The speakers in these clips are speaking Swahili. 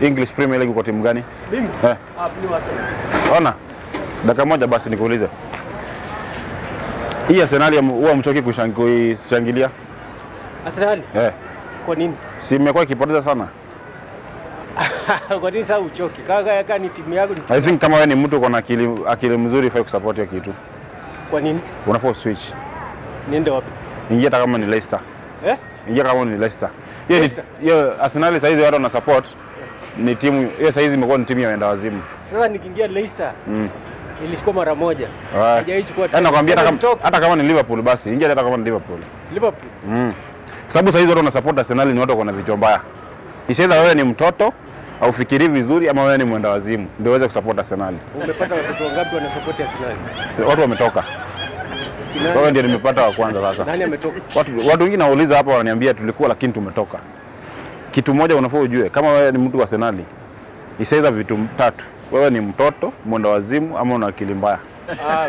English Premier League kwa timu gani? Mimi? Eh, Ah, ona. Dakika moja basi nikuulize. Hii Arsenal huwa mchoki kushangilia? Arsenal? Eh, Kwa nini? si imekuwa ikipoteza sana. Kwa nini sasa uchoki? Kaka kaka ni timu yako I think kama wewe ni mtu uko na akili, akili mzuri fai kusupport hiyo kitu. kwa nini? Unafaa switch. Niende wapi? Ingia hata kama ni Leicester. Eh? Ingia kama ni Leicester. Hiyo Arsenal saizi watu wana support ni timu hiyo saizi imekuwa ni timu ya wenda wazimu. Sasa nikiingia Leicester mm. ilichukua mara moja. Hajaichukua Yaani nakwambia hata Tena kama, hata kama ni Liverpool basi ingia hata kama ni Liverpool. Liverpool. Mm. Sababu saizi watu wana support Arsenal ni watu wako na vichwa mbaya. Ishaidha wewe ni mtoto au fikiri vizuri ama wewe ni mwenda wazimu ndio uweze kusupport Arsenal. Umepata watoto wangapi wana support Arsenal? Watu wametoka. Wewe ndio nimepata wa kwanza sasa. Nani ametoka? Watu, watu wengine nauliza hapa wananiambia tulikuwa lakini tumetoka. Kitu moja unafaa ujue, kama wewe ni mtu wa Senali, isaidha vitu tatu. Wewe ni mtoto, mwenda wazimu ama una akili mbaya. Ah.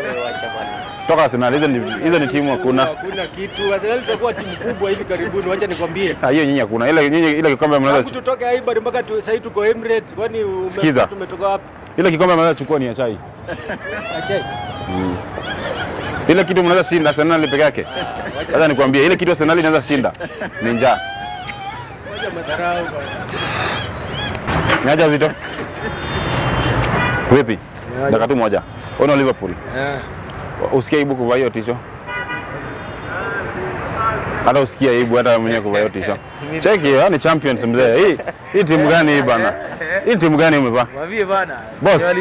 Toka Arsenal, hizo ni hizo ni timu hakuna. Hakuna kitu. Arsenal itakuwa timu kubwa hivi karibuni. Wacha nikwambie. Ah, hiyo nyinyi hakuna. Ile nyinyi ile kikombe mnaweza chukua. tutoke Aibar mpaka tu, sasa tuko Emirates. Kwani umetoka tumetoka wapi? ile kikombe mnaweza chukua ni ya chai. Achai. Ile kitu mnaweza shinda Arsenal peke yake. Sasa nikwambie ile kitu Arsenal inaweza shinda ni njaa. Niaja zito. Vipi? Dakika tu moja. Ona Liverpool. Eh. Usikia aibu kuvaa hiyo tisho? Hata usikia aibu hata mwenyewe kuvaa hiyo tisho. Cheki, hiyo ni champions mzee. Hii hii timu gani hii bana? Hii timu gani umevaa? Mwambie bana. Boss.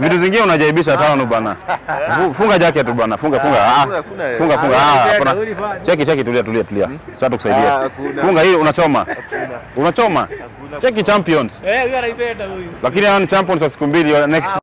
Vitu zingine unajaibisha tano bana. Funga jacket tu bana. Funga funga. Ah, hakuna- Funga funga. Ah, Ah, ulifanya. Cheki cheki tulia tulia tulia. Sasa tukusaidia. Funga hii unachoma. Unachoma. Cheki champions. Eh, huyu anaipenda huyu. Lakini hao ni champions wa siku mbili next